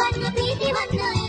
one, the pretty one,